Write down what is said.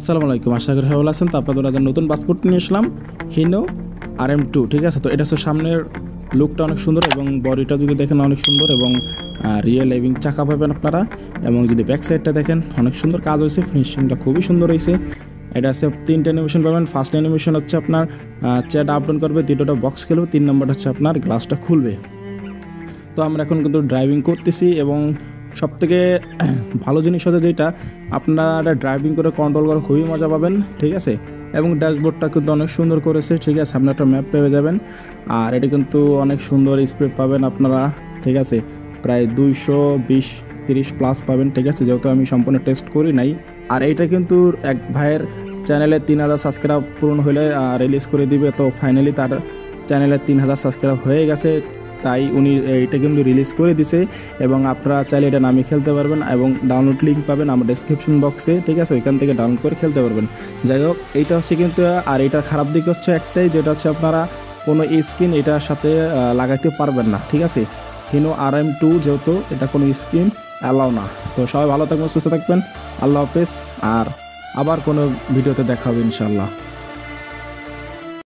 আসসালামু আলাইকুম। আশা করি সবাই আছেন। তো আপনাদের আজ নতুন পাসপোর্ট নিয়ে আসলাম। হিনো আর এম টু ঠিক আছে? তো এটা হচ্ছে সামনের লুকটা অনেক সুন্দর এবং বডিটা যদি দেখেন অনেক সুন্দর এবং রিয়েল এবং চাকা পাবেন আপনারা এবং যদি ব্যাক সাইডটা দেখেন অনেক সুন্দর কাজ হয়েছে। ফিনিশিংটা খুবই সুন্দর হয়েছে। এটা আছে তিনটে অ্যানিমেশন পাবেন। ফার্স্ট অ্যানিমেশন হচ্ছে আপনার চ্যাট আপ ডাউন করবে। দ্বিতীয়টা বক্স খেলবে। তিন নম্বরটা হচ্ছে আপনার গ্লাসটা খুলবে। তো আমরা এখন কিন্তু ড্রাইভিং করতেছি এবং সব থেকে ভালো জিনিস হচ্ছে যেটা, আপনারা ড্রাইভিং করে কন্ট্রোল করে খুবই মজা পাবেন, ঠিক আছে? এবং ড্যাশবোর্ডটা কিন্তু অনেক সুন্দর করেছে, ঠিক আছে? আপনি একটা ম্যাপ পেয়ে যাবেন, আর এটা কিন্তু অনেক সুন্দর স্পিড পাবেন আপনারা, ঠিক আছে? প্রায় দুইশো বিশ তিরিশ প্লাস পাবেন, ঠিক আছে? যেহেতু আমি সম্পূর্ণ টেস্ট করি নাই। আর এইটা কিন্তু এক ভাইয়ের চ্যানেলে তিন হাজার সাবস্ক্রাইব পূরণ হলে রিলিজ করে দিবে। তো ফাইনালি তার চ্যানেলে তিন হাজার সাবস্ক্রাইব হয়ে গেছে। তাই উনি এটা কিন্তু রিলিজ করে দিছে এবং আপনারা চাইলে এটা নামিয়ে খেলতে পারবেন এবং ডাউনলোড লিঙ্ক পাবেন আমার ডেসক্রিপশন বক্সে ঠিক আছে? ওইখান থেকে ডাউনলোড করে খেলতে পারবেন। যাই হোক এইটা হচ্ছে কিন্তু, আর এটা খারাপ দিক হচ্ছে একটাই, যেটা হচ্ছে আপনারা কোনো স্ক্রিন এটার সাথে লাগাইতে পারবেন না, ঠিক আছে? হিনো আর এম টু যেহেতু, এটা কোনো স্ক্রিন অ্যালাও না। তো সবাই ভালো থাকবেন, সুস্থ থাকবেন, আল্লাহ হাফেজ, আর আবার কোনো ভিডিওতে দেখা হবে ইনশাল্লাহ